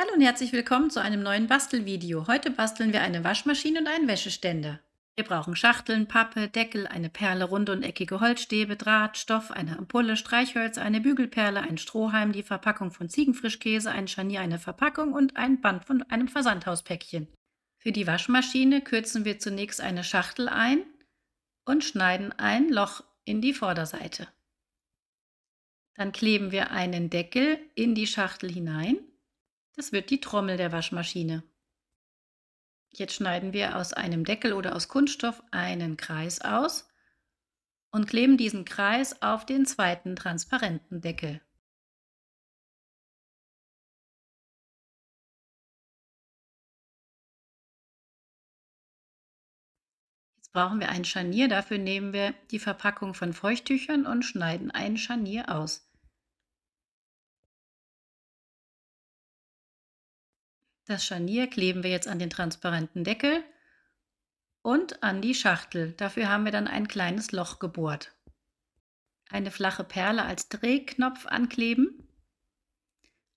Hallo und herzlich willkommen zu einem neuen Bastelvideo. Heute basteln wir eine Waschmaschine und einen Wäscheständer. Wir brauchen Schachteln, Pappe, Deckel, eine Perle, runde und eckige Holzstäbe, Draht, Stoff, eine Ampulle, Streichhölzer, eine Bügelperle, ein Strohhalm, die Verpackung von Ziegenfrischkäse, ein Scharnier, eine Verpackung und ein Band von einem Versandhauspäckchen. Für die Waschmaschine kürzen wir zunächst eine Schachtel ein und schneiden ein Loch in die Vorderseite. Dann kleben wir einen Deckel in die Schachtel hinein das wird die Trommel der Waschmaschine. Jetzt schneiden wir aus einem Deckel oder aus Kunststoff einen Kreis aus und kleben diesen Kreis auf den zweiten transparenten Deckel. Jetzt brauchen wir ein Scharnier, dafür nehmen wir die Verpackung von Feuchttüchern und schneiden ein Scharnier aus. Das Scharnier kleben wir jetzt an den transparenten Deckel und an die Schachtel. Dafür haben wir dann ein kleines Loch gebohrt. Eine flache Perle als Drehknopf ankleben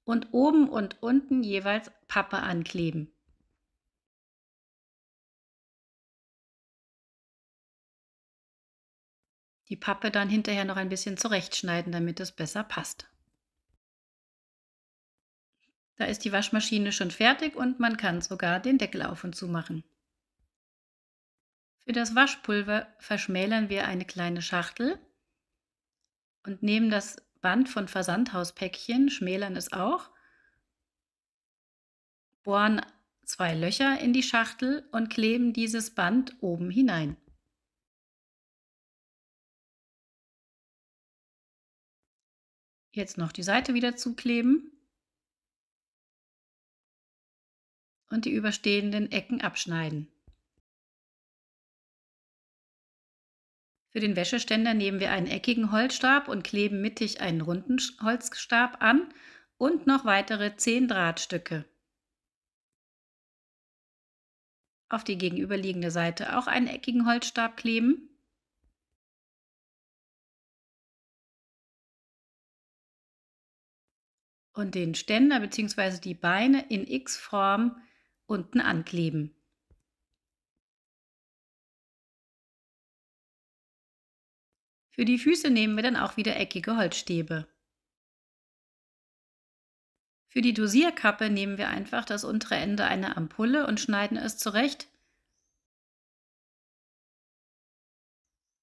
und oben und unten jeweils Pappe ankleben. Die Pappe dann hinterher noch ein bisschen zurechtschneiden, damit es besser passt. Da ist die Waschmaschine schon fertig und man kann sogar den Deckel auf und zu machen. Für das Waschpulver verschmälern wir eine kleine Schachtel und nehmen das Band von Versandhauspäckchen, schmälern es auch, bohren zwei Löcher in die Schachtel und kleben dieses Band oben hinein. Jetzt noch die Seite wieder zukleben und die überstehenden Ecken abschneiden. Für den Wäscheständer nehmen wir einen eckigen Holzstab und kleben mittig einen runden Holzstab an und noch weitere 10 Drahtstücke. Auf die gegenüberliegende Seite auch einen eckigen Holzstab kleben. Und den Ständer bzw. die Beine in X-Form unten ankleben. Für die Füße nehmen wir dann auch wieder eckige Holzstäbe. Für die Dosierkappe nehmen wir einfach das untere Ende einer Ampulle und schneiden es zurecht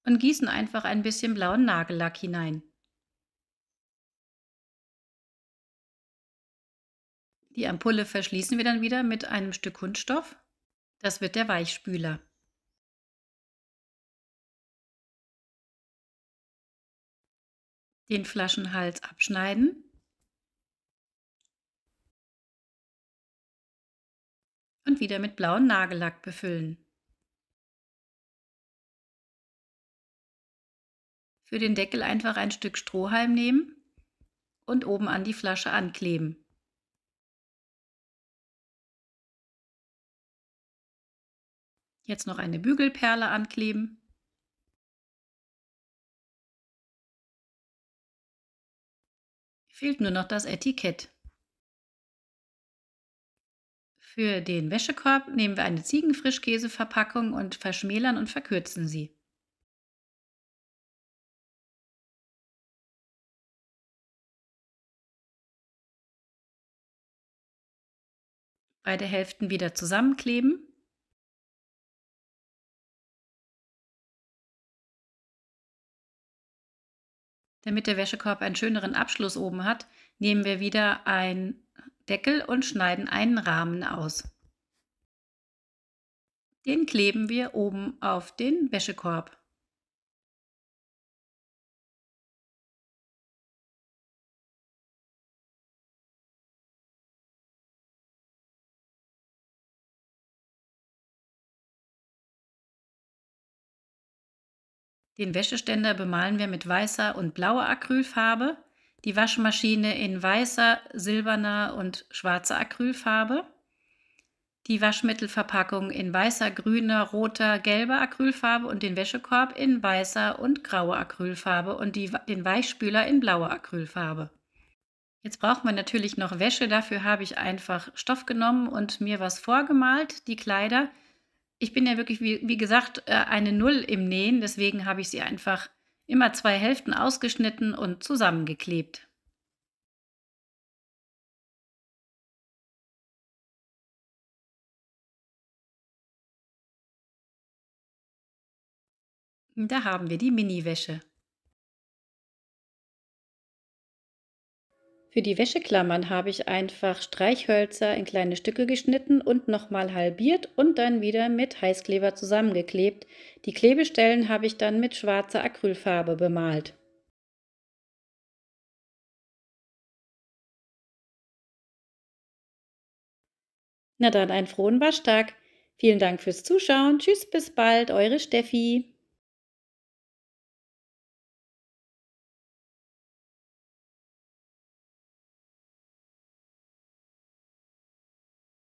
und gießen einfach ein bisschen blauen Nagellack hinein. Die Ampulle verschließen wir dann wieder mit einem Stück Kunststoff. Das wird der Weichspüler. Den Flaschenhals abschneiden. Und wieder mit blauem Nagellack befüllen. Für den Deckel einfach ein Stück Strohhalm nehmen und oben an die Flasche ankleben. Jetzt noch eine Bügelperle ankleben. Fehlt nur noch das Etikett. Für den Wäschekorb nehmen wir eine Ziegenfrischkäseverpackung und verschmälern und verkürzen sie. Beide Hälften wieder zusammenkleben. Damit der Wäschekorb einen schöneren Abschluss oben hat, nehmen wir wieder einen Deckel und schneiden einen Rahmen aus. Den kleben wir oben auf den Wäschekorb. Den Wäscheständer bemalen wir mit weißer und blauer Acrylfarbe, die Waschmaschine in weißer, silberner und schwarzer Acrylfarbe, die Waschmittelverpackung in weißer, grüner, roter, gelber Acrylfarbe und den Wäschekorb in weißer und grauer Acrylfarbe und die, den Weichspüler in blauer Acrylfarbe. Jetzt braucht man natürlich noch Wäsche. Dafür habe ich einfach Stoff genommen und mir was vorgemalt, die Kleider. Ich bin ja wirklich, wie, wie gesagt, äh, eine Null im Nähen. Deswegen habe ich sie einfach immer zwei Hälften ausgeschnitten und zusammengeklebt. Da haben wir die Mini-Wäsche. Für die Wäscheklammern habe ich einfach Streichhölzer in kleine Stücke geschnitten und nochmal halbiert und dann wieder mit Heißkleber zusammengeklebt. Die Klebestellen habe ich dann mit schwarzer Acrylfarbe bemalt. Na dann einen frohen Waschtag. Vielen Dank fürs Zuschauen. Tschüss, bis bald, eure Steffi.